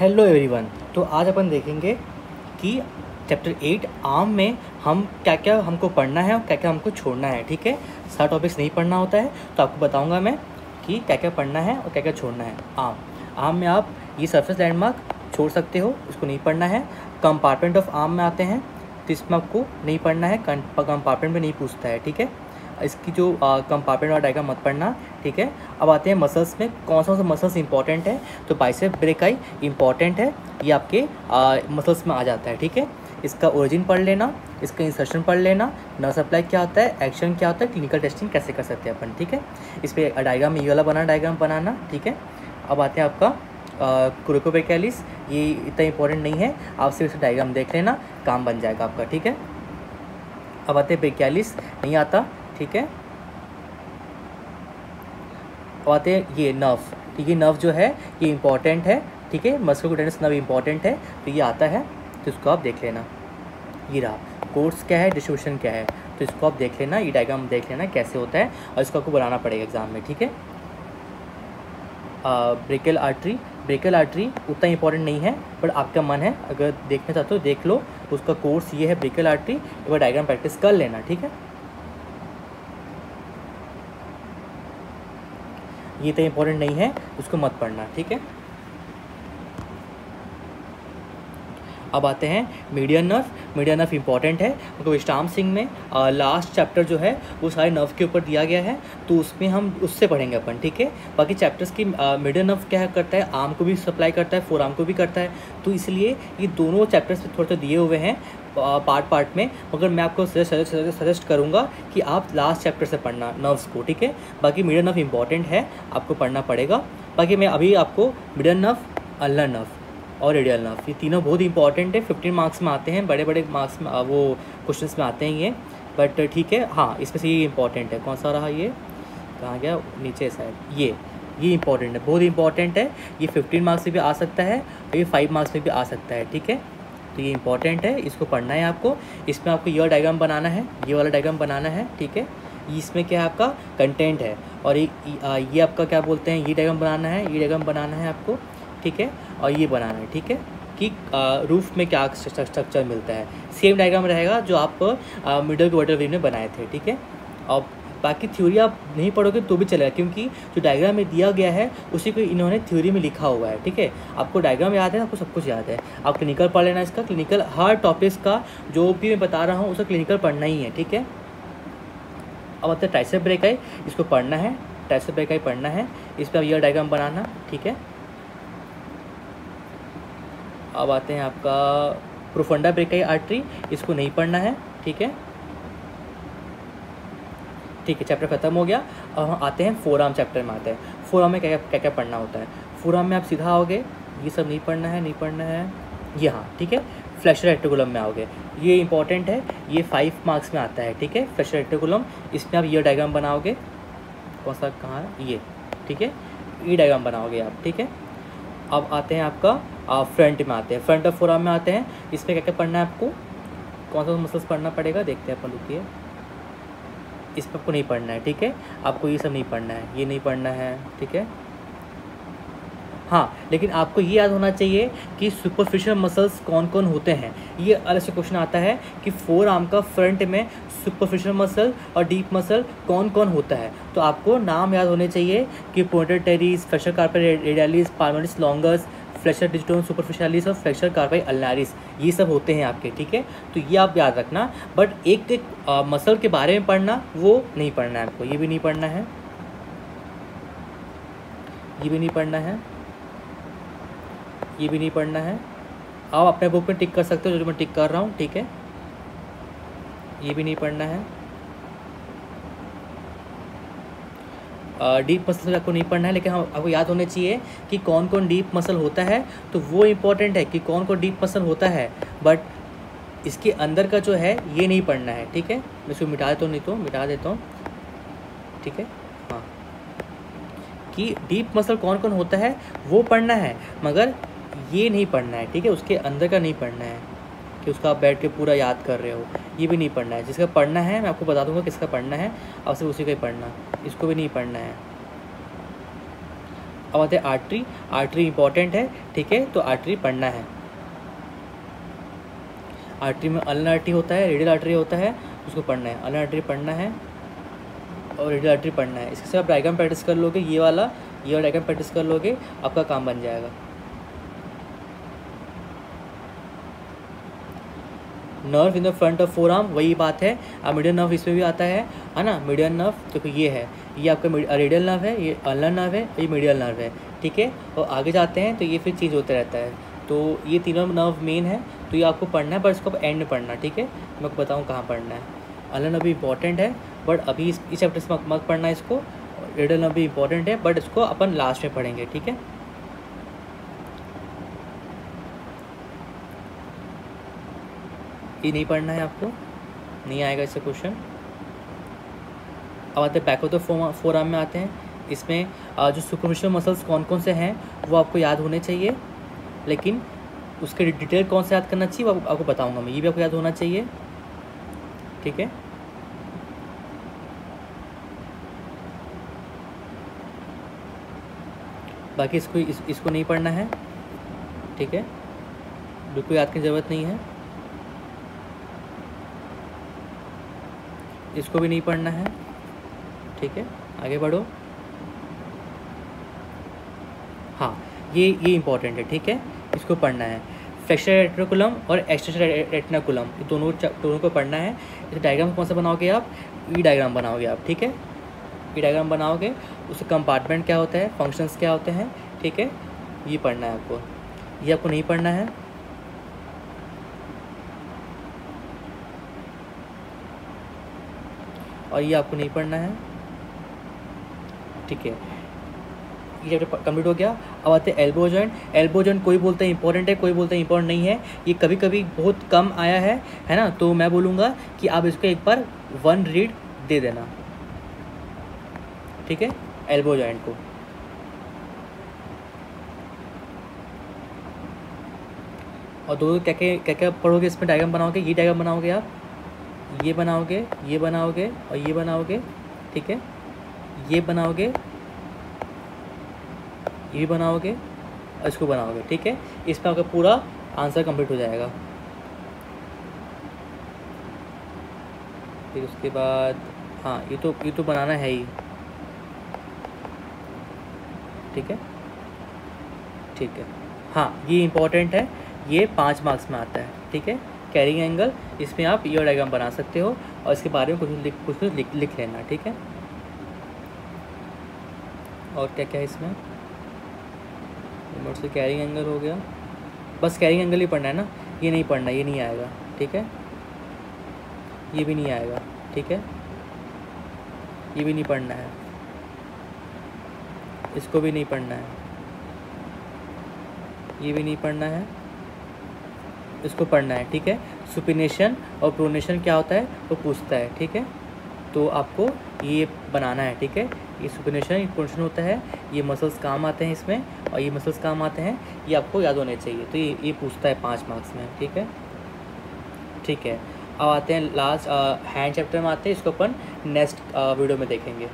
Hello everyone तो आज अपन देखेंगे कि चैप्टर एट आम में हम क्या क्या हमको पढ़ना है और क्या क्या हमको छोड़ना है, ठीक है? सारा टॉपिक्स नहीं पढ़ना होता है तो आपको बताऊँगा मैं कि क्या क्या पढ़ना है और क्या क्या छोड़ना है। आम आम में आप ये सरफेस लैंडमार्क छोड़ सकते हो इसको नहीं पढ़ना है। कंपार्टमेंट ऑफ़ आम में आते हैं तो इसमें आपको नहीं पढ़ना है कंपार्टमेंट में नहीं पूछता है, ठीक है? इसकी जो कंपार्टमेंट वाला डायग्राम मत पढ़ना, ठीक है? अब आते हैं मसल्स में कौन सा मसल्स इंपॉर्टेंट है? तो बाइसेप ब्रेकाई इंपॉर्टेंट है, ये आपके मसल्स में आ जाता है, ठीक है? इसका ओरिजिन पढ़ लेना, इसका इंसर्शन पढ़ लेना न सप्लाई क्या होता है एक्शन क्या होता है क्लिनिकल टेस्टिंग कैसे कर सकते हैं अपन, ठीक है? इस पर डायग्राम ये वाला बनाना डायग्राम बनाना, ठीक है? अब आते हैं आपका क्रोकोबेकैलिस ये इतना इंपॉर्टेंट नहीं है, आप सिर्फ़ डायग्राम देख लेना, काम बन जाएगा आपका, ठीक है? अब आते हैं बेकैलिस नहीं आता ठीक है? और आते हैं ये नर्व ठीक है नर्व जो है, ये इंपॉर्टेंट है, ठीक है? मस्कुलोटेनस नर्व इंपॉर्टेंट है तो ये आता है तो इसको आप देख लेना। ये रहा। कोर्स क्या है? डिस्ट्रीब्यूशन क्या है? तो इसको आप देख लेना, ये डायग्राम देख लेना कैसे होता है, और इसको आपको बनाना पड़ेगा एग्ज़ाम में, ठीक है? ब्रेकल आर्टरी ब्रेकल आर्टरी उतना इंपॉर्टेंट नहीं है बट आपका मन है, अगर देखना चाहते हो, देख लो, उसका कोर्स ये है ब्रेकल आर्टरी एक बार डायग्राम प्रैक्टिस कर लेना, ठीक है? ये तो इंपॉर्टेंट नहीं है उसको मत पढ़ना ठीक है? अब आते हैं median nerve median nerve important है। क्योंकि विश्राम सिंह में लास्ट चैप्टर जो है, वो सारे नर्व के ऊपर दिया गया है। तो उसमें हम उससे पढ़ेंगे अपन, ठीक है? बाकी चैप्टर्स की मीडियन नर्व क्या करता है? आर्म को भी सप्लाई करता है फोर आर्म को भी करता है। तो इसलिए ये दोनों चैप्टर्स थोड़े थोड़े दिए हुए हैं पार्ट पार्ट में। मगर मैं आपको सजेस्ट करूँगा कि आप लास्ट चैप्टर से पढ़ना नर्व्स को, ठीक है? बाकी मीडियन नर्व इंपॉर्टेंट है, आपको पढ़ना पड़ेगा। बाकी मैं अभी आपको मिडन नर्व अल्लर नर्व और रेडियल नर्व ये तीनों बहुत इंपॉर्टेंट है फिफ्टीन मार्क्स में आते हैं बड़े बड़े मार्क्स में, वो क्वेश्चन में आते हैं ये। बट ठीक है हाँ इसमें से ये इंपॉर्टेंट है। कौन सा रहा ये? कहाँ गया? नीचे साइड ये ये इंपॉर्टेंट है, बहुत इंपॉर्टेंट है। ये फिफ्टीन मार्क्स में भी आ सकता है और ये फाइव मार्क्स में भी आ सकता है, ठीक है? तो ये इंपॉर्टेंट है, इसको पढ़ना है आपको। इसमें आपको ये डायग्राम बनाना है, ये वाला डायग्राम बनाना है, ठीक है? इसमें क्या है आपका? कंटेंट है। और ये ये आपका क्या बोलते हैं? ये डायग्राम बनाना है, ये डायग्राम बनाना है आपको, ठीक है? और ये बनाना है, ठीक है? कि रूफ में क्या स्ट्रक्चर मिलता है। सेम डायग्राम रहेगा जो आप मिडल के वाटर वेव में बनाए थे, ठीक है? और बाकी थ्योरी आप नहीं पढ़ोगे तो भी चलेगा, क्योंकि जो डायग्राम में दिया गया है, उसी को इन्होंने थ्योरी में लिखा हुआ है, ठीक है? आपको डायग्राम याद है, आपको सब कुछ याद है। आप क्लिनिकल पढ़ लेना इसका। क्लिनिकल हर टॉपिक्स का जो भी मैं बता रहा हूँ उसका क्लिनिकल पढ़ना ही है, ठीक है? अब आते ट्राइसेप ब्रेक है, इसको पढ़ना है। ट्राइसेप ब्रेक आई पढ़ना है। इस पर यह डायग्राम बनाना, ठीक है? अब आते हैं आपका प्रोफंडा ब्रेकाई आर्टरी इसको नहीं पढ़ना है, ठीक है? ठीक है चैप्टर खत्म हो गया। अब हम आते हैं फोर आर्म चैप्टर में आते हैं। फोर आर्म में क्या क्या क्या पढ़ना होता है? फोर आर्म में आप सीधा आओगे, ये सब नहीं पढ़ना है, नहीं पढ़ना है, ये हाँ ठीक है? फ्लैशर रेटिकुलम में आओगे। ये इंपॉर्टेंट है, ये फाइव मार्क्स में आता है, ठीक है? फ्लैशर रेटिकुलम इसमें आप ये डायग्राम बनाओगे। कौन सा, कहाँ? ये, ठीक है? ये डायग्राम बनाओगे आप, ठीक है? अब आते हैं आपका फ्रंट में आते हैं। फ्रंट ऑफ़ फोर आर्म में आते हैं। इसमें क्या क्या पढ़ना है आपको? कौन सा मसल्स पढ़ना पड़ेगा? देखते हैं अपन रुकिए इस पर आपको नहीं पढ़ना है, ठीक है? आपको ये सब नहीं पढ़ना है। ये नहीं पढ़ना है, ठीक है? हाँ लेकिन आपको ये याद होना चाहिए कि सुपरफिशियल मसल्स कौन कौन होते हैं? ये अलग से क्वेश्चन आता है कि फोर आर्म का फ्रंट में सुपरफिशियल मसल और डीप मसल कौन कौन होता है? तो आपको नाम याद होने चाहिए कि pronator teres flexor carpi radialis palmaris longus flexor digitorum superficialis और फ्लेशर कार्पाई अल्नारिस, ये सब होते हैं आपके, ठीक है? तो ये आप याद रखना बट एक एक मसल के बारे में पढ़ना, वो नहीं पढ़ना है आपको, ये भी नहीं पढ़ना है। ये भी नहीं पढ़ना है। ये भी नहीं पढ़ना है। आप अपने बुक में टिक कर सकते हो, जो मैं टिक कर रहा हूँ, ठीक है? ये भी नहीं पढ़ना है। डीप मसल आपको नहीं पढ़ना है, लेकिन हम आपको याद होने चाहिए कि कौन कौन डीप मसल होता है। तो वो इंपॉर्टेंट है कि कौन कौन डीप मसल होता है बट इसके अंदर का जो है, ये नहीं पढ़ना है, ठीक है? मैं इसको मिटा देता हूँ, नहीं तो मिटा देता हूँ, ठीक है? हाँ। कि डीप मसल कौन कौन होता है, वो पढ़ना है, मगर ये नहीं पढ़ना है, ठीक है? उसके अंदर का नहीं पढ़ना है, कि उसका आप बैठ के पूरा याद कर रहे हो। ये भी नहीं पढ़ना है। जिसका पढ़ना है, मैं आपको बता दूँगा किसका पढ़ना है, और सिर्फ़ उसी का ही पढ़ना। इसको भी नहीं पढ़ना है। अब आते हैं आर्टरी आर्टरी इंपॉर्टेंट है, ठीक है? तो आर्टरी पढ़ना है। आर्टरी में अलन आर्टरी होता है रेडियल आर्टरी होता है, उसको पढ़ना है। अलन आर्टरी पढ़ना है, और रेडियल आर्टरी पढ़ना है। इसके साथ आप डायग्राम प्रैक्टिस कर लोगे, ये वाला ये वाला डायग्राम प्रैक्टिस कर लोगे, आपका काम बन जाएगा। Nerve in the front of forearm वही बात है। अब मीडियन नर्व इसमें भी आता है है ना? मीडियन नर्व देखो ये है। ये आपका रेडियल नर्व है, ये अल्नर नर्व है, ये मीडियल नर्व है, ठीक है? और आगे जाते हैं तो ये फिर चीज़ होता रहता है। तो ये तीनों नर्व मेन है तो ये आपको पढ़ना है, पर इसको एंड में पढ़ना, ठीक है? मैं आपको बताऊँ कहाँ पढ़ना है। अल्नर नर्व भी इंपॉर्टेंट है बट अभी इस चैप्टर से मत पढ़ना है इसको। रेडियल नर्व भी इंपॉर्टेंट है बट इसको अपन लास्ट में पढ़ेंगे, ठीक है? ये नहीं पढ़ना है आपको? नहीं आएगा इससे क्वेश्चन अब आते हैं back of the forearm में आते हैं। इसमें जो सुपरफिशियल मसल्स कौन कौन से हैं वो आपको याद होने चाहिए। लेकिन उसके डिटेल कौन से याद करना चाहिए वो आपको बताऊँगा मैं। ये भी आपको याद होना चाहिए। ठीक है? बाकी इसको इस, इसको नहीं पढ़ना है। ठीक है? बिल्कुल याद की ज़रूरत नहीं है। इसको भी नहीं पढ़ना है। ठीक है? आगे बढ़ो। हाँ ये ये इंपॉर्टेंट है, ठीक है? इसको पढ़ना है। फ्लेक्शर रेटिकुलम और एक्सटेंशन रेटिनाकुलम ये दोनों दोनों को पढ़ना है। इस डायग्राम कौन सा बनाओगे आप? ई डायग्राम बनाओगे आप, ठीक है? ई डायग्राम बनाओगे, उसके कंपार्टमेंट क्या होता है? फ़ंक्शंस क्या होते हैं? ठीक है? ये पढ़ना है आपको। ये आपको नहीं पढ़ना है। और ये आपको नहीं पढ़ना है। ठीक है। ये चैप्टर कंप्लीट हो गया। अब आते हैं एल्बो जॉइंट एल्बो जॉइंट कोई बोलता है इंपॉर्टेंट है, कोई बोलता है इंपॉर्टेंट नहीं है। ये कभी कभी बहुत कम आया है है ना? तो मैं बोलूँगा कि आप इसको एक बार वन रीड दे देना। ठीक है? एल्बो जॉइंट को। और दो क्या क्या क्या क्या पढ़ोगे, इसमें डायग्राम बनाओगे? ये डायग्राम बनाओगे आप? ये बनाओगे ये बनाओगे और ये बनाओगे, ठीक है? ये बनाओगे ये बनाओगे और इसको बनाओगे, ठीक है? इसमें आपका पूरा आंसर कंप्लीट हो जाएगा। फिर उसके बाद हाँ ये तो ये तो बनाना है ही। ठीक है? ठीक है। हाँ ये इम्पोर्टेंट है। ये पाँच मार्क्स में आता है, ठीक है? कैरिंग एंगल इसमें आप ईयर डायग्राम बना सकते हो और इसके बारे में कुछ लिख कुछ लिख लिख लेना, ठीक है? और क्या क्या है इसमें? से कैरिंग एंगल हो गया। बस कैरिंग एंगल ही पढ़ना है ना? ये नहीं पढ़ना, ये नहीं आएगा, ठीक है? ये भी नहीं आएगा, ठीक है? ये भी नहीं पढ़ना है। इसको भी नहीं पढ़ना है। ये भी नहीं पढ़ना है। इसको पढ़ना है, ठीक है? सुपिनेशन और प्रोनेशन क्या होता है? वो पूछता है, ठीक है? तो आपको ये बनाना है, ठीक है? ये सुपिनेशन ये प्रोनेशन होता है, ये मसल्स काम आते हैं इसमें और ये मसल्स काम आते हैं, ये आपको याद होने चाहिए। तो ये ये पूछता है पाँच मार्क्स में, ठीक है? ठीक है। अब आते हैं लास्ट हैंड चैप्टर में आते हैं, इसको अपन नेक्स्ट वीडियो में देखेंगे।